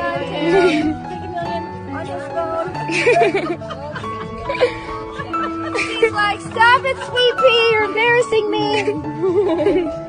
and take a million on his phone. He's like, stop it, sweet pea, you're embarrassing me.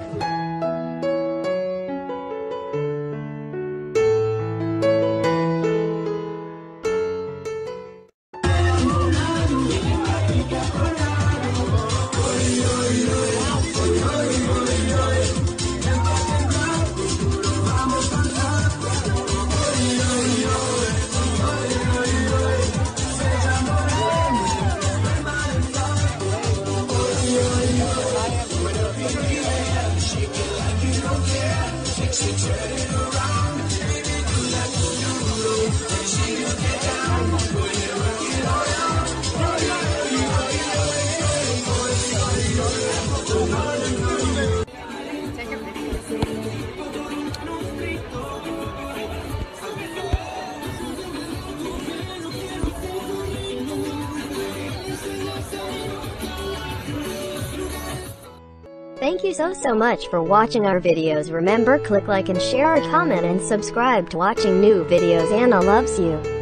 Thank you so so much for watching our videos. Remember click like and share our comment and subscribe to watching new videos. Anna loves you.